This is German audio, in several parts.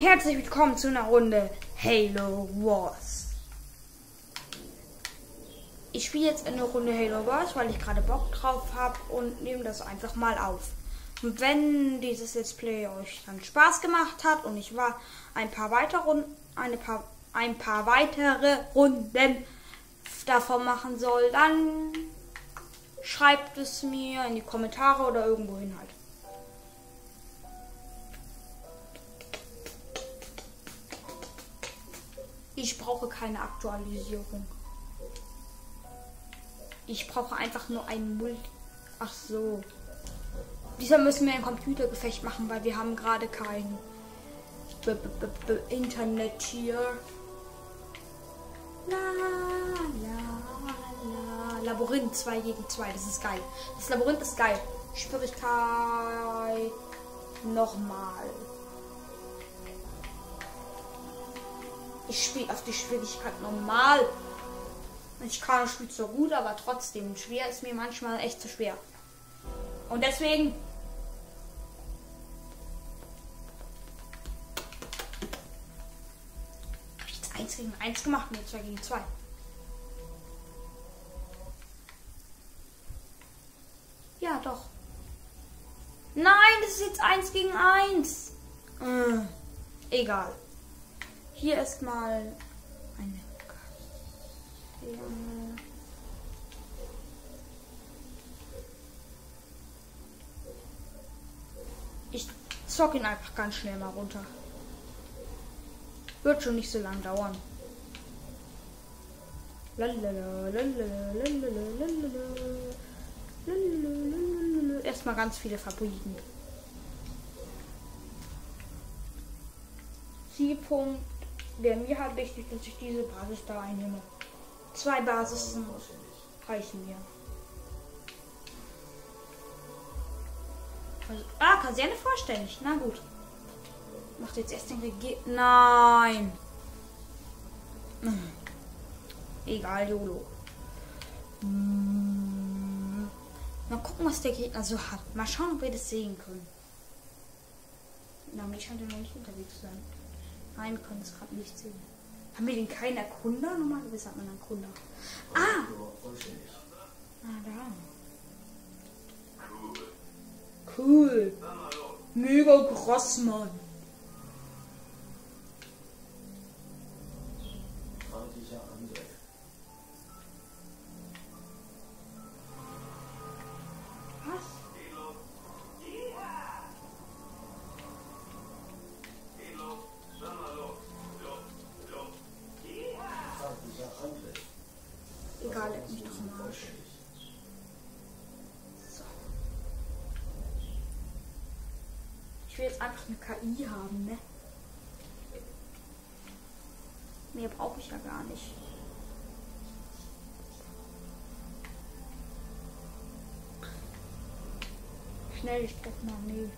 Herzlich willkommen zu einer Runde Halo Wars. Ich spiele jetzt eine Runde Halo Wars, weil ich gerade Bock drauf habe und nehme das einfach mal auf. Und wenn dieses Let's Play euch dann Spaß gemacht hat und ich war ein paar weitere Runden, paar, ein paar weitere Runden davon machen soll, dann schreibt es mir in die Kommentare oder irgendwo hin halt. Ich brauche keine Aktualisierung. Ich brauche einfach nur ein Multi. Ach so. Dieser müssen wir ein Computergefecht machen, weil wir haben gerade kein B -B -B Internet hier. La, la, la. Labyrinth 2 gegen 2, das ist geil. Das Labyrinth ist geil. Schwierigkeit nochmal. Ich spiele auf die Schwierigkeit normal. Ich kann das Spiel so gut, aber trotzdem schwer ist mir manchmal echt zu schwer. Und deswegen habe ich jetzt 1 gegen 1 gemacht jetzt 2 gegen 2. Ja, doch. Nein, das ist jetzt 1 gegen 1. Äh, egal. Hier ist mal eine Kaserne. Ich zock ihn einfach ganz schnell mal runter. Wird schon nicht so lang dauern. Erstmal ganz viele Favoriten. Zielpunkt wäre mir halt wichtig, dass ich diese Basis da einnehme. Zwei Basisen reichen mir. Also, ah, Kaserne vorstellig. Na gut. Macht jetzt erst den Regier... Nein. Egal, YOLO. Hm. Mal gucken, was der Gegner so hat. Mal schauen, ob wir das sehen können. Na, mich scheint er noch nicht unterwegs zu sein. Nein, können es gerade nicht sehen. Haben wir den keinen Erkunder? Normalerweise hat man einen Erkunder. Ah! Ah, da. Cool. Mega krass, Mann. Egal, leck mich doch am Arsch. So. Ich will jetzt einfach eine KI haben, ne? Mehr brauche ich ja gar nicht. Schnell, ich drück mal nee.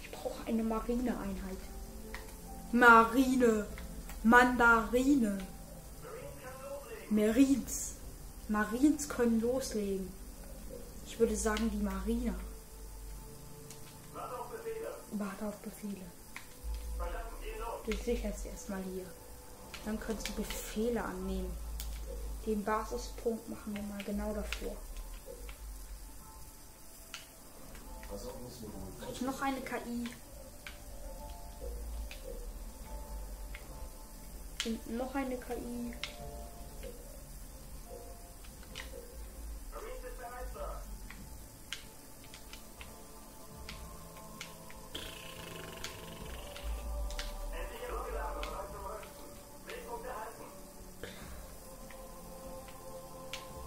Ich brauche eine Marineeinheit. Marine. Mandarine. Marines. Marines können loslegen. Ich würde sagen die Marine. Warte auf Befehle. Du sicherst erstmal hier. Dann kannst du Befehle annehmen. Den Basispunkt machen wir mal genau davor. Noch eine KI. Und noch eine KI.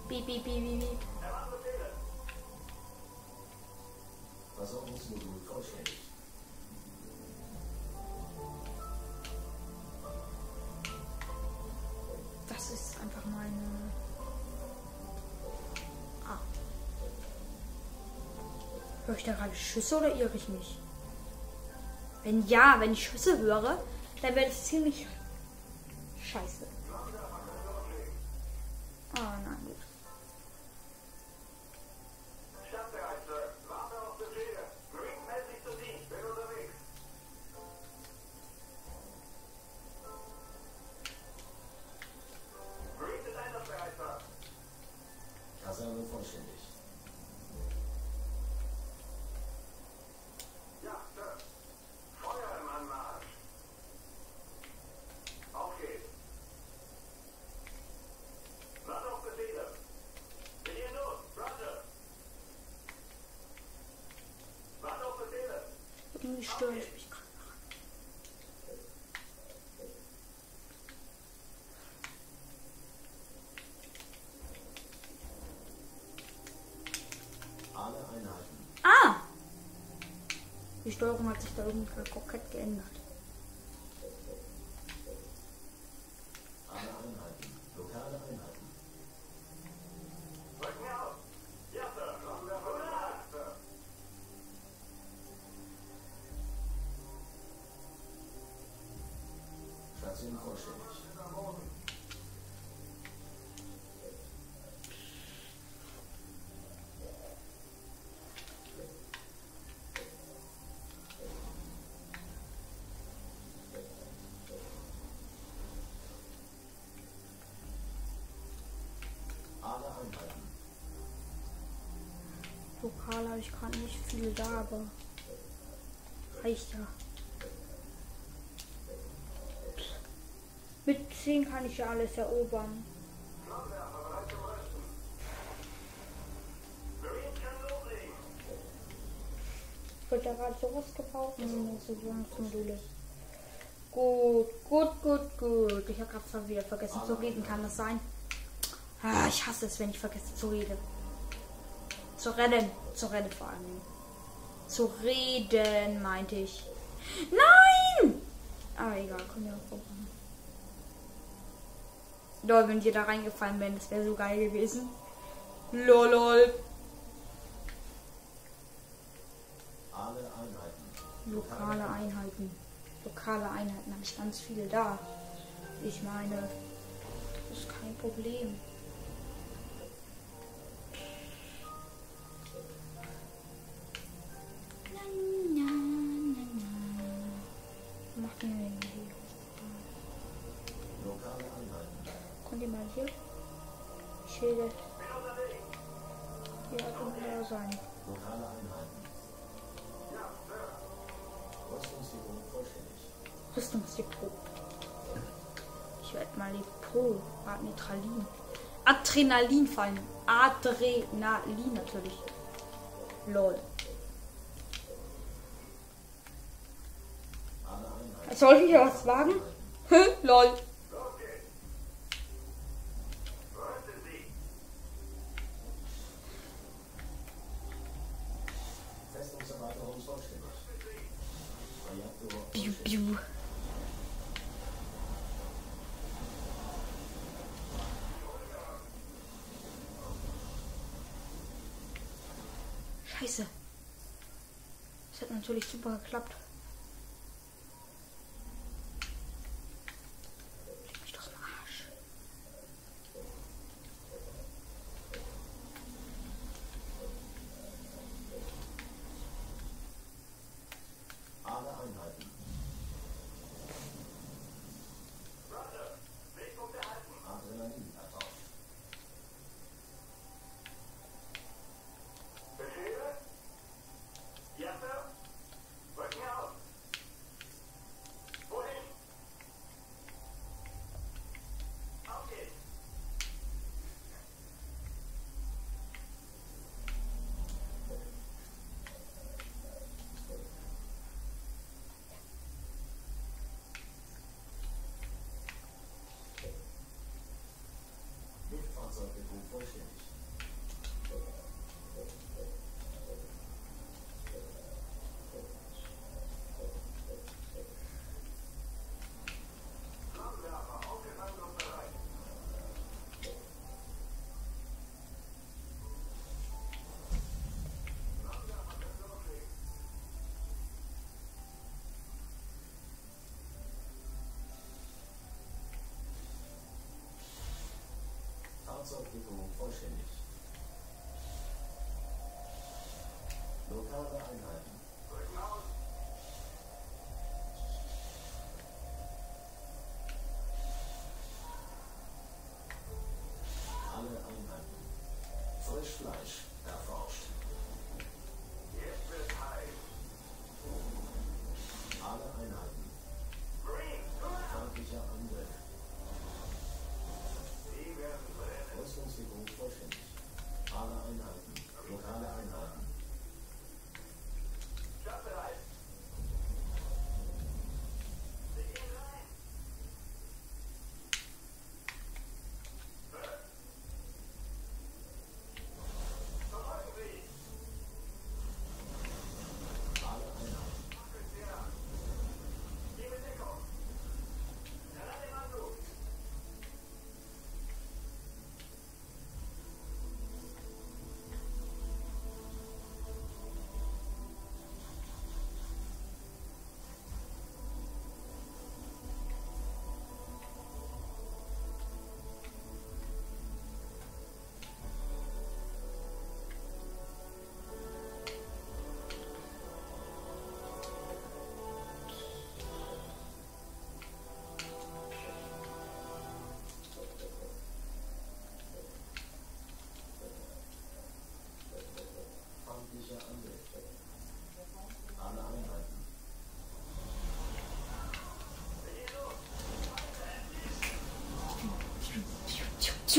Beep, beep, beep, beep, beep. Versorgungsmodul vollständig. Das ist einfach meine. Ah. Höre ich da gerade Schüsse oder irre ich mich? Wenn ja, wenn ich Schüsse höre, dann wäre das ziemlich scheiße. vollständig. Einheiten. Ah! Die Steuerung hat sich da irgendwie komplett geändert. Lokal habe ich gerade nicht viel da, aber reicht ja. Mit 10 kann ich ja alles erobern. Wird da gerade sowas gebaut? Nee, so Module. Gut, gut, gut, gut. Ich habe gerade wieder vergessen zu reden, kann das sein? Ah, ich hasse es, wenn ich vergesse zu reden. Zu reden. Zu reden vor allem. Zu reden, meinte ich. Nein! Aber egal, können wir auch gucken. Lol, wenn die da reingefallen wären, das wäre so geil gewesen. Lolol. Alle Einheiten. Lokale Einheiten. Lokale Einheiten habe ich ganz viele da. Ich meine, das ist kein Problem. Ich werde mal Depot. Adrenalin. Adrenalin fallen. Adrenalin natürlich. Lol. Soll ich was wagen? Lol. Los geht's. Rüsten Sie. Festungserweiterung vollständig. Reaktor Biu, vollständig. biu. Scheiße. Das hat natürlich super geklappt. Fahrzeugdepot vollständig. Lokale Einheiten.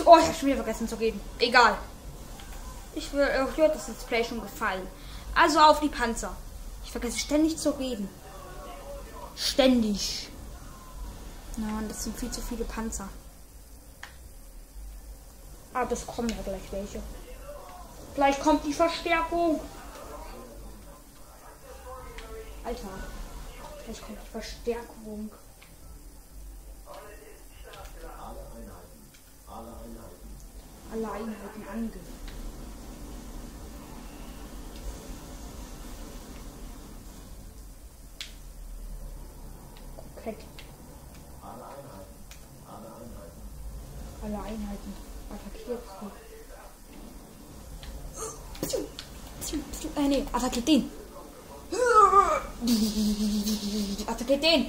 Oh, ich habe schon wieder vergessen zu reden. Egal. Ich will, euch wird das Let's Play schon gefallen. Also auf die Panzer. Ich vergesse ständig zu reden. Ständig. Nein, das sind viel zu viele Panzer. Aber es kommen ja gleich welche. Gleich kommt die Verstärkung. Alter. Gleich kommt die Verstärkung. Alle Einheiten. Alle Einheiten. Alle Einheiten ange. Komplett. Alle Einheiten. Alle Einheiten. Alle Einheiten. Attackiert sie. Äh, nee, attackiert den. Attackiert den.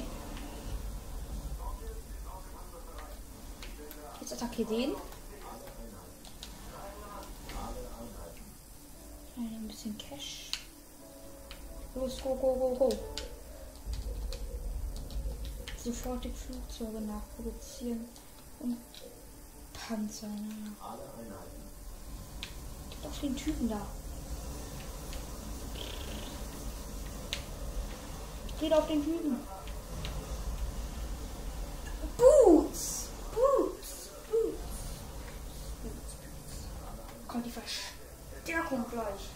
Jetzt attackiert den. Ja, ein bisschen Cash. Los, go, go, go, go. Sofortig Flugzeuge nachproduzieren und Panzer. Einheiten. Geht auf den Typen da. Geht auf den Typen. Boots! Boots! Boots! Boots, Boots. Kommt die Verstärkung gleich.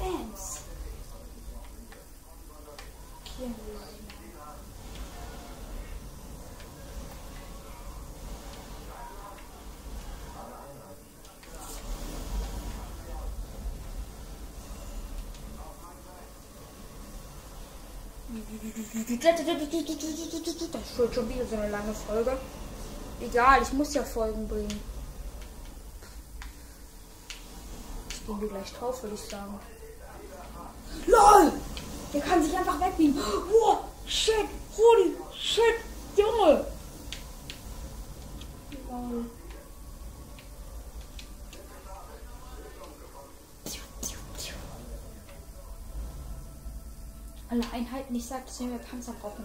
Bams! Markieren wir sie. Das wird schon wieder so eine lange Folge. Egal, ich muss ja Folgen bringen. Ich gehen wir gleich drauf, würde ich sagen. LOL! Der kann sich einfach wegnehmen. Wow, shit, holy shit, Junge! Lol. Alle Einheiten, ich sag, dass wir mehr Panzer brauchen.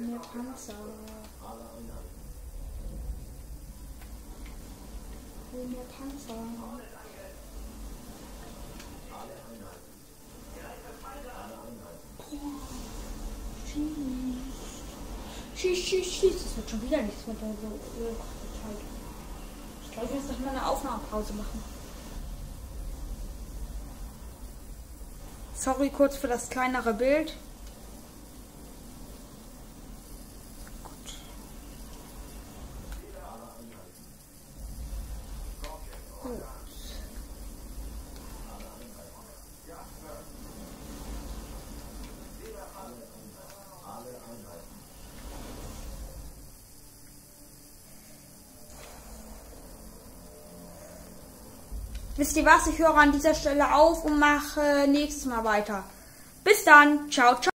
Ich brauche mehr Panzer. Ich will mehr Panzer. Schieß, schieß, schieß. Das wird schon wieder nichts mit der so. Zeit. Ich glaube, ich muss noch mal eine Aufnahmepause machen. Sorry kurz für das kleinere Bild. Wisst ihr was? Ich höre an dieser Stelle auf und mache nächstes Mal weiter. Bis dann. Ciao, ciao.